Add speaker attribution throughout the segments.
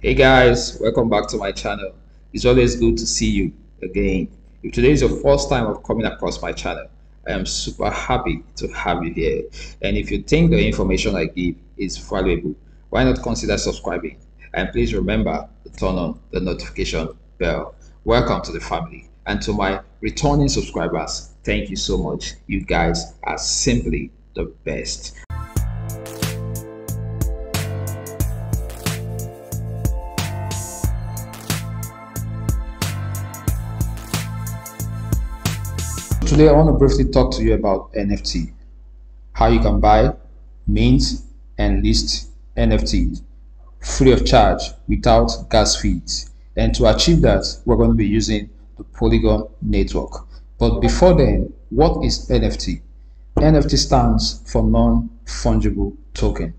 Speaker 1: Hey guys, welcome back to my channel. It's always good to see you again. If today is your first time of coming across my channel, I am super happy to have you here. And if you think the information I give is valuable, why not consider subscribing? And please remember to turn on the notification bell. Welcome to the family. And to my returning subscribers, thank you so much. You guys are simply the best. Today I want to briefly talk to you about NFT. How you can buy, mint, and list NFTs free of charge without gas fees. And to achieve that, we're going to be using the Polygon network. But before then, what is NFT? NFT stands for non-fungible token.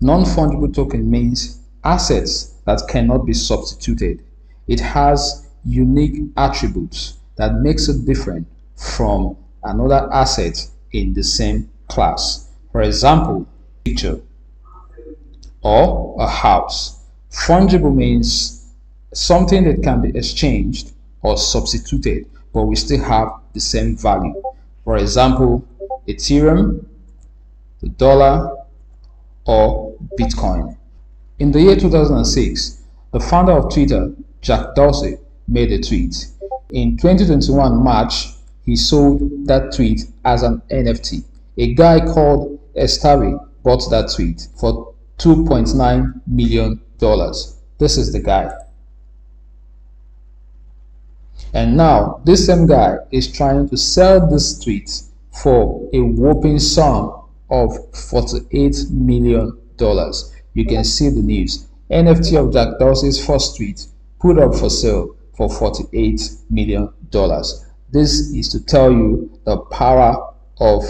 Speaker 1: Non-fungible token means assets that cannot be substituted. It has unique attributes that makes it different from another asset in the same class. For example, picture or a house. Fungible means something that can be exchanged or substituted, but we still have the same value. For example, Ethereum, the dollar, or Bitcoin. In the year 2006, the founder of Twitter, Jack Dorsey, made a tweet. In 2021 March, he sold that tweet as an NFT. A guy called Estavi bought that tweet for $2.9 million. This is the guy. And now this same guy is trying to sell this tweet for a whopping sum of $48 million. You can see the news. NFT of Jack Dorsey's first tweet put up for sale for $48 million. This is to tell you the power of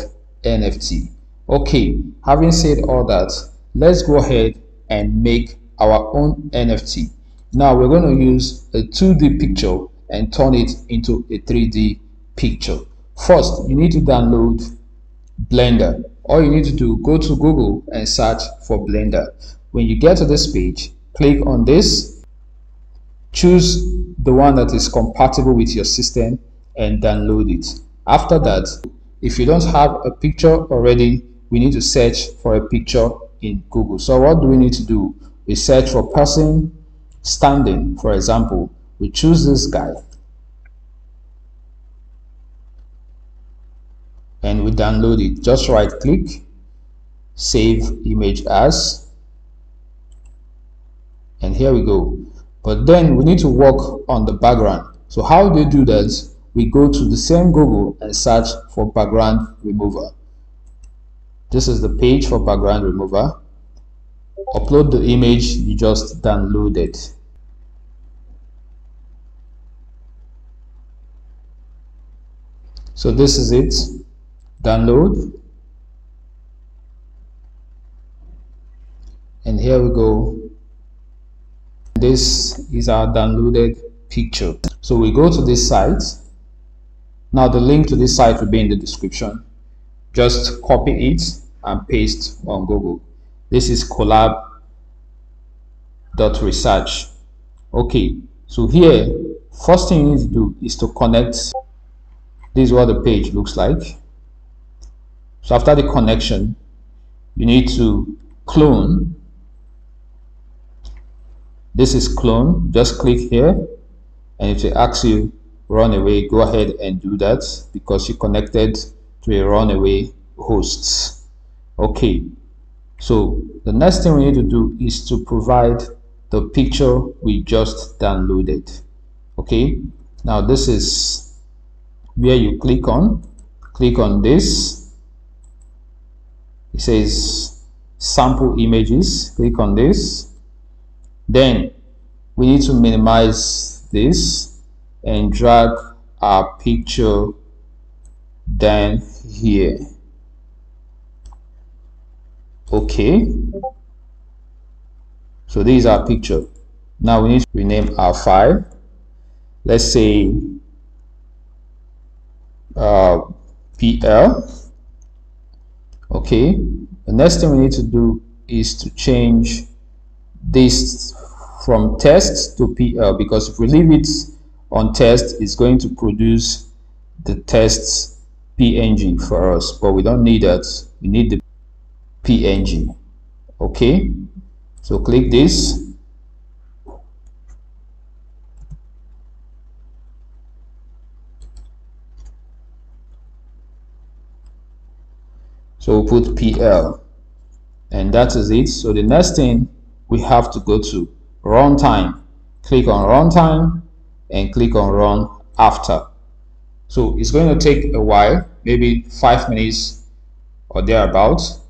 Speaker 1: NFT. Okay, having said all that, let's go ahead and make our own NFT. Now we're going to use a 2D picture and turn it into a 3D picture. First, you need to download Blender. All you need to do, go to Google and search for Blender. When you get to this page, click on this, choose the one that is compatible with your system and download it. After that, if you don't have a picture already, we need to search for a picture in Google. So what do we need to do? We search for person standing, for example. We choose this guy. And we download it. Just right click, save image as. And here we go. But then we need to work on the background. So how do you do that? We go to the same Google and search for background remover. This is the page for background remover. Upload the image you just downloaded. So this is it. Download. And here we go. This is our downloaded picture. So we go to this site now the link to this site will be in the description just copy it and paste on google this is colab.research. Okay, so here, first thing you need to do is to connect. This is what the page looks like. So after the connection, you need to clone. This is clone. Just click here. And it ask you run away, go ahead and do that because you connected to a runaway host. Okay, so the next thing we need to do is to provide the picture we just downloaded. Okay, now this is where you click on, click on this. It says sample images, click on this. Then we need to minimize this and drag our picture down here. Okay. So these are picture. Now we need to rename our file. Let's say uh, pl okay. The next thing we need to do is to change this from test to PL because if we leave it on test is going to produce the test PNG for us but we don't need that. We need the PNG okay? So click this. So we'll put PL and that is it. So the next thing we have to go to runtime. Click on runtime and click on run after. So it's going to take a while maybe five minutes or thereabouts.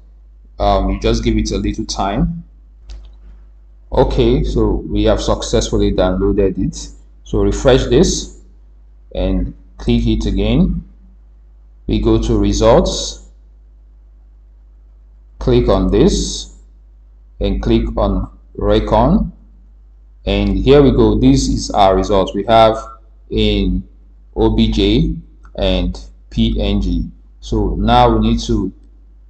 Speaker 1: Um, you just give it a little time. Okay so we have successfully downloaded it. So refresh this and click it again. We go to results. Click on this and click on Recon and here we go. This is our results. We have in obj and png so now we need to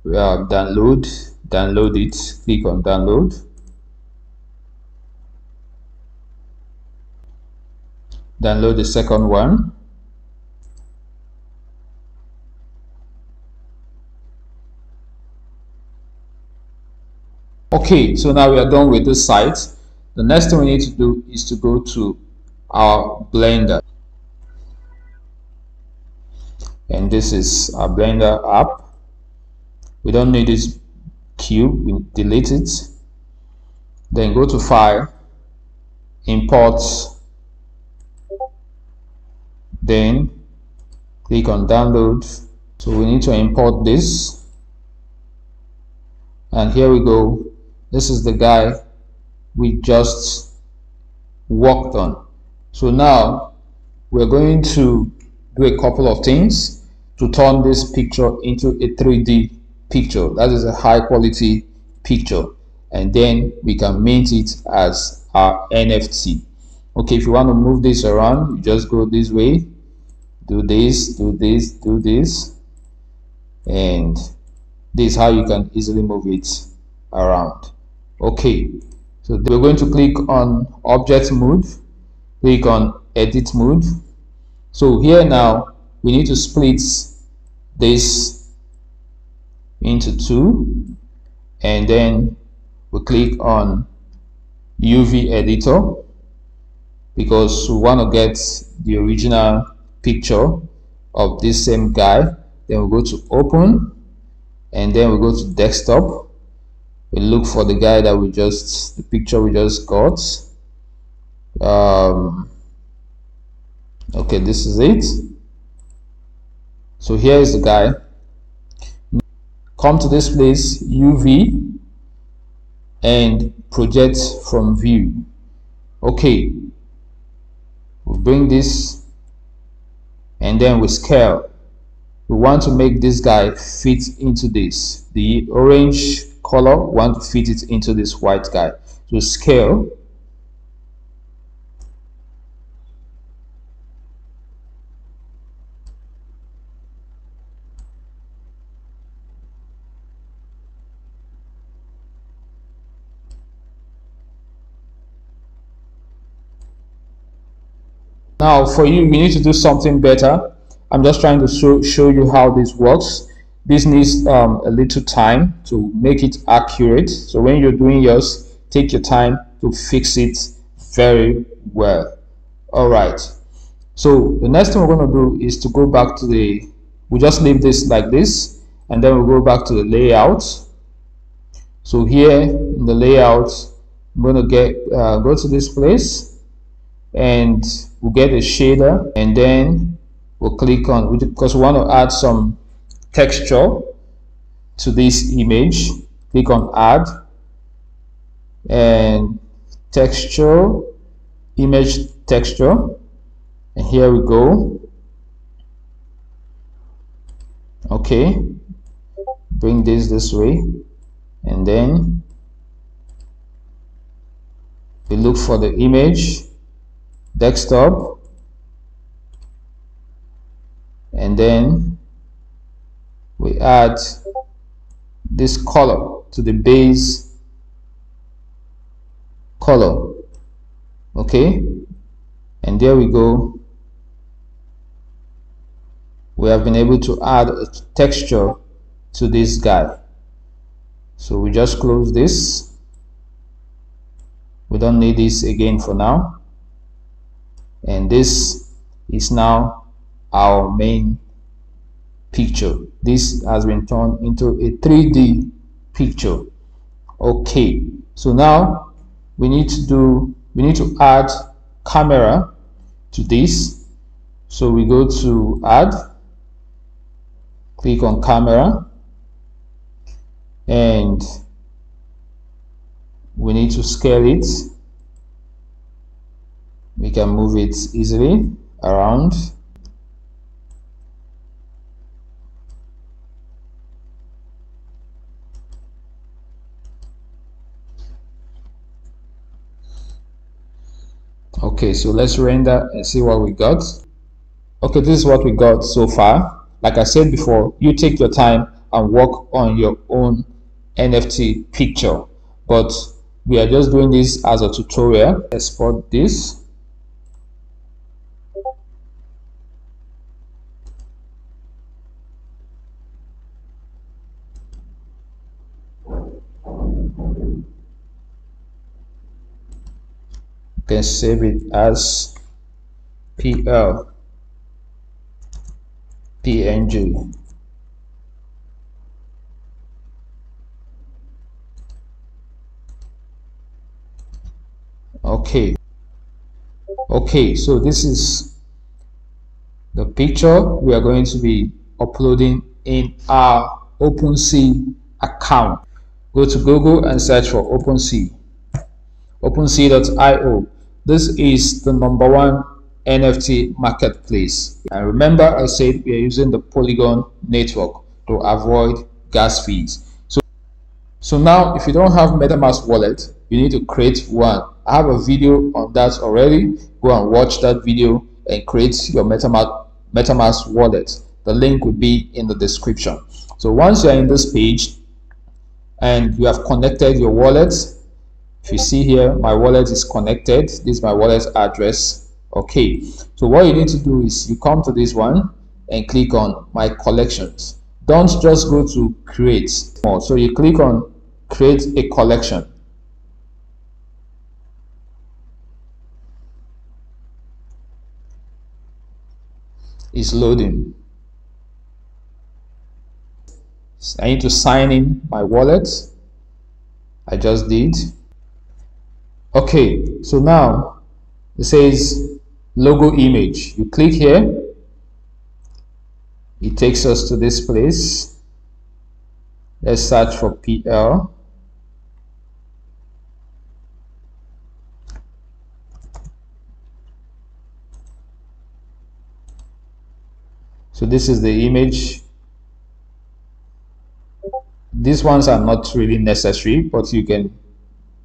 Speaker 1: uh, download download it. Click on download. Download the second one. Okay so now we are done with this site the next thing we need to do is to go to our blender. And this is our blender app. We don't need this cube. We delete it. Then go to file import. Then click on download. So we need to import this. And here we go. This is the guy we just worked on. So now we're going to do a couple of things to turn this picture into a 3d picture. That is a high quality picture. And then we can mint it as our nft okay if you want to move this around you just go this way. Do this do this do this. And this is how you can easily move it around. Okay so we're going to click on object mode click on edit mode. So here now we need to split this into two and then we click on UV editor because we want to get the original picture of this same guy. Then we go to open and then we go to desktop we look for the guy that we just the picture we just got. Um, okay this is it. So here is the guy. Come to this place UV and project from view. Okay we bring this and then we scale. We want to make this guy fit into this the orange color want to fit it into this white guy. So scale. Now for you we need to do something better. I'm just trying to show, show you how this works this needs um, a little time to make it accurate. So when you're doing yours take your time to fix it very well. All right. So the next thing we're going to do is to go back to the we just leave this like this and then we'll go back to the layout. So here in the layout I'm going to get uh, go to this place and we'll get a shader and then we'll click on because we want to add some texture to this image. Click on add. And texture image texture. And here we go. Okay. Bring this this way. And then we look for the image. Desktop. And then we add this color to the base color okay? And there we go. We have been able to add a texture to this guy. So we just close this. We don't need this again for now. And this is now our main picture this has been turned into a 3d picture. Okay so now we need to do we need to add camera to this. So we go to add click on camera and we need to scale it. We can move it easily around okay so let's render and see what we got. Okay this is what we got so far. Like i said before you take your time and work on your own nft picture. But we are just doing this as a tutorial. Export this can save it as pl png okay. Okay so this is the picture we are going to be uploading in our OpenSea account. Go to Google and search for OpenSea. OpenSea.io this is the number one NFT marketplace. And remember I said we are using the Polygon network to avoid gas fees. So, so now if you don't have MetaMask wallet, you need to create one. I have a video on that already. Go and watch that video and create your MetaMask, MetaMask wallet. The link will be in the description. So once you're in this page and you have connected your wallet, if you see here my wallet is connected. This is my wallet address. Okay. So what you need to do is you come to this one and click on my collections. Don't just go to create more. So you click on create a collection. Is loading. I need to sign in my wallet. I just did okay so now it says logo image. You click here. It takes us to this place. Let's search for PL so this is the image. These ones are not really necessary but you can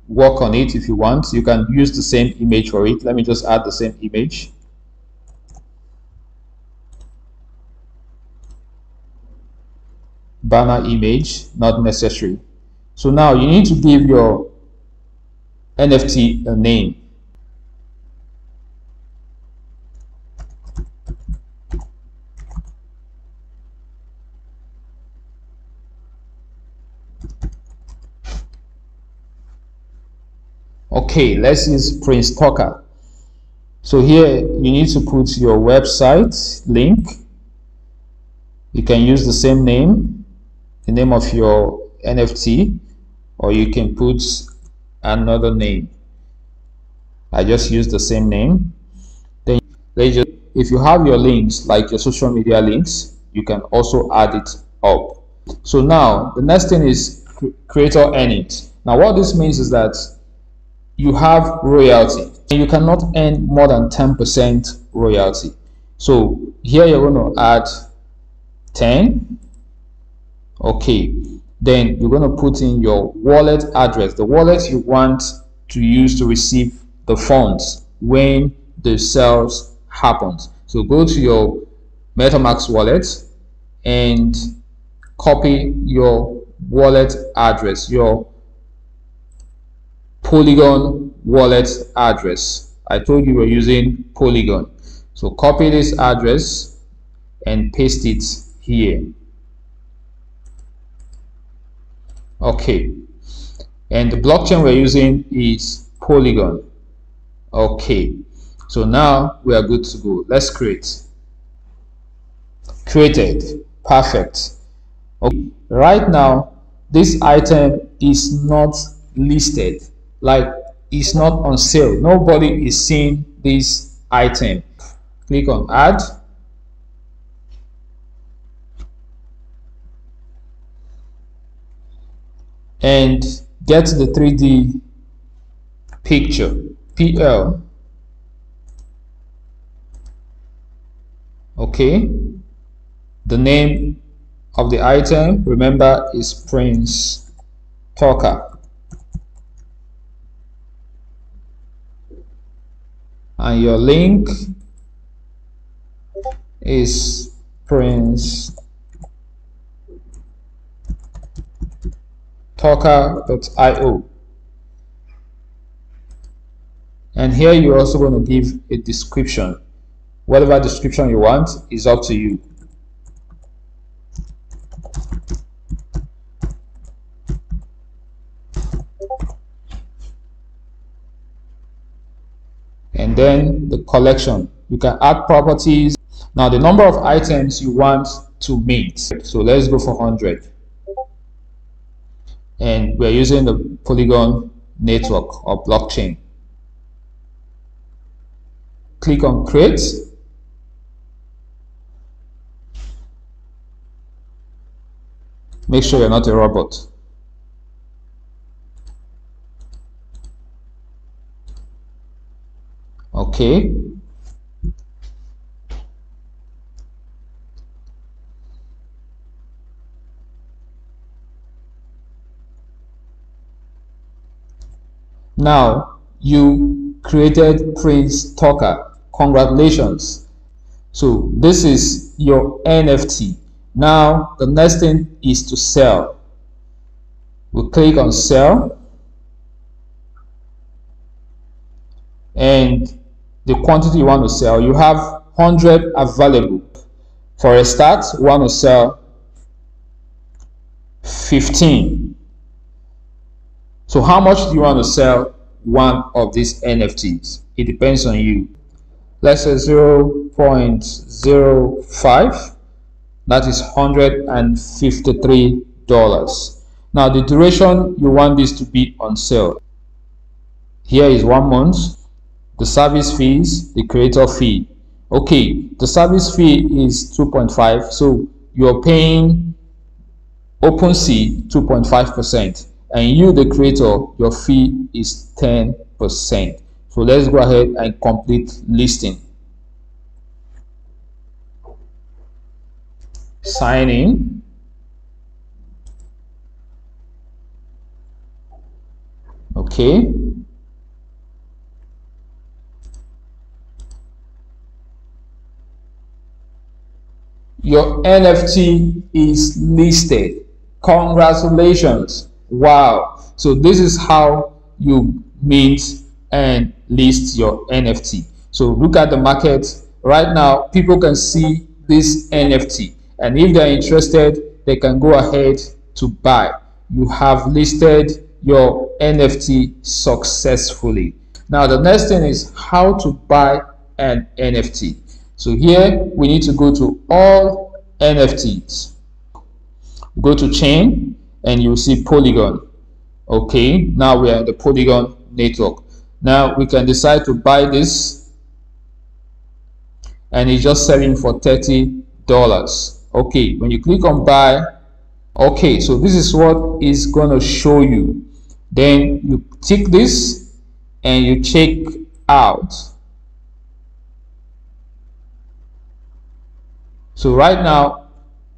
Speaker 1: work on it if you want. You can use the same image for it. Let me just add the same image. Banner image not necessary. So now you need to give your NFT a name okay let's use prince talker. So here you need to put your website link. You can use the same name the name of your nft or you can put another name. I just use the same name. Then just, if you have your links like your social media links you can also add it up. So now the next thing is creator earnings now what this means is that you have royalty and you cannot earn more than 10% royalty. So here you're going to add 10. Okay. Then you're going to put in your wallet address, the wallet you want to use to receive the funds when the sales happens. So go to your MetaMask wallet and copy your wallet address, your Polygon wallet address. I told you we're using Polygon. So copy this address and paste it here. Okay. And the blockchain we're using is Polygon. Okay. So now we are good to go. Let's create. Created. Perfect. Okay. Right now, this item is not listed. Like it's not on sale. Nobody is seeing this item. Click on add. And get the 3D picture. PL. Okay. The name of the item, remember, is Prince Talker. And your link is prince talker.io and here you're also going to give a description. Whatever description you want is up to you then the collection. You can add properties. Now the number of items you want to mint. So let's go for 100 and we're using the polygon network or blockchain. Click on create. Make sure you're not a robot okay. Now you created prince talker congratulations. So this is your nft now the next thing is to sell. We click on sell. And the quantity you want to sell you have 100 available. For a start you want to sell 15 so how much do you want to sell one of these nfts it depends on you. Let's say 0 0.05 that is 153 dollars. Now the duration you want this to be on sale here is one month the service fees the creator fee. Okay the service fee is 2.5 so you're paying OpenSea 2.5 percent and you the creator your fee is 10 percent. So let's go ahead and complete listing. Sign in. Okay your NFT is listed. Congratulations. Wow. So this is how you mint and list your NFT. So look at the market right now. People can see this NFT and if they're interested, they can go ahead to buy. You have listed your NFT successfully. Now the next thing is how to buy an NFT. So here we need to go to all NFTs. Go to chain and you see Polygon. Okay, now we are in the Polygon network. Now we can decide to buy this and it's just selling for $30. Okay, when you click on buy, okay, so this is what is going to show you. Then you tick this and you check out So right now,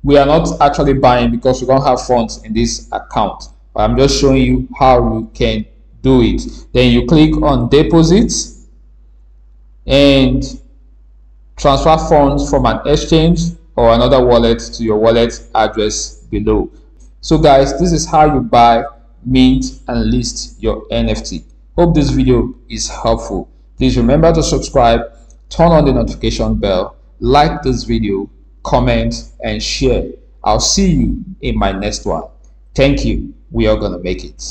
Speaker 1: we are not actually buying because we don't have funds in this account. But I'm just showing you how you can do it. Then you click on deposits and transfer funds from an exchange or another wallet to your wallet address below. So guys, this is how you buy, mint and list your NFT. Hope this video is helpful. Please remember to subscribe, turn on the notification bell, like this video, comment, and share. I'll see you in my next one. Thank you. We are going to make it.